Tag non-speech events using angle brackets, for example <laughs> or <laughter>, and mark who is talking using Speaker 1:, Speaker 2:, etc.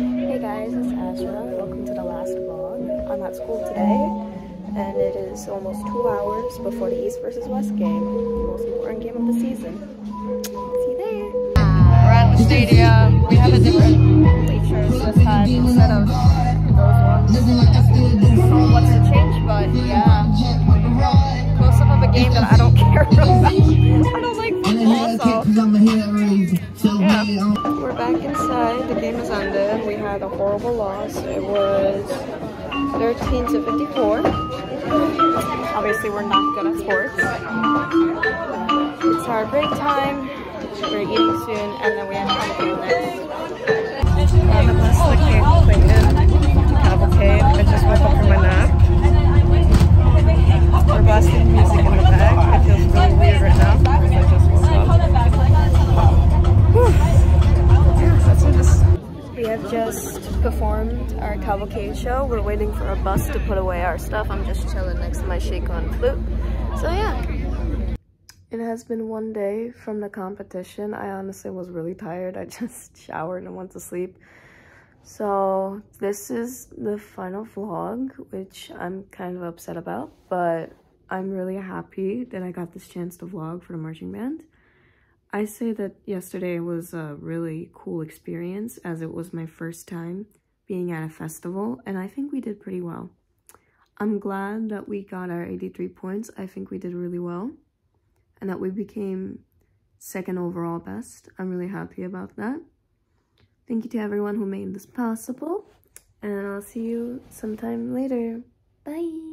Speaker 1: Hey guys, it's Azra. Welcome to the last vlog. I'm at school today, and it is almost two hours before the East versus West game, the most important game of the season. See you there.
Speaker 2: We're at the stadium. We have a different bleachers this time instead of those ones. So what's the change? But yeah, close up of a game that I don't <laughs> care about.
Speaker 1: We're back inside. The game is ended. We had a horrible loss. It was 13 to 54. Obviously, we're not good at sports. It's our break time. We're eating soon, and then we have cavalcade next. Just performed our cavalcade show. We're waiting for a bus to put away our stuff. I'm just chilling next to my and flute. So yeah. It has been one day from the competition. I honestly was really tired. I <laughs> just showered and went to sleep. So this is the final vlog, which I'm kind of upset about, but I'm really happy that I got this chance to vlog for the marching band. I say that yesterday was a really cool experience as it was my first time being at a festival and I think we did pretty well. I'm glad that we got our 83 points. I think we did really well and that we became second overall best. I'm really happy about that. Thank you to everyone who made this possible and I'll see you sometime later. Bye!